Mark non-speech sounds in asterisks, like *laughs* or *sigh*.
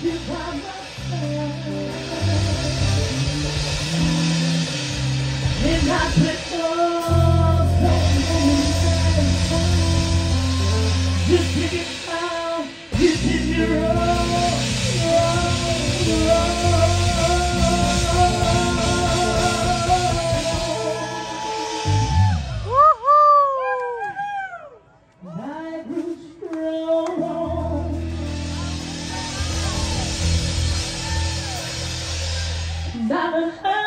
without you by my side. down. *laughs*